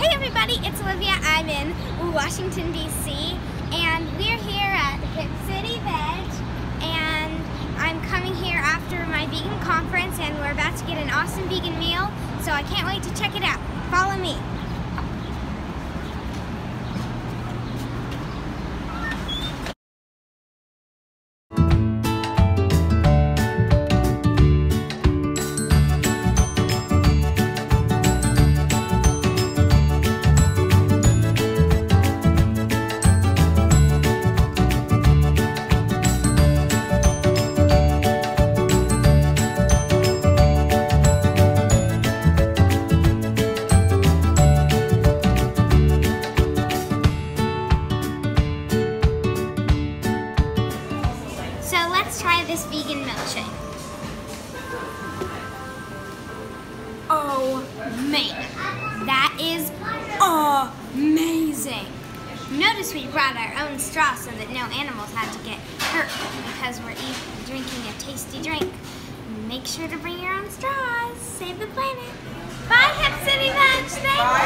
Hey everybody, it's Olivia. I'm in Washington, D.C. and we're here at Hip City Veg and I'm coming here after my vegan conference and we're about to get an awesome vegan meal so I can't wait to check it out. Follow me. Try this vegan milkshake. Oh man, that is amazing. Notice we brought our own straw so that no animals had to get hurt because we're eat, drinking a tasty drink. Make sure to bring your own straws. Save the planet. Bye, Hip City Veg. Thank.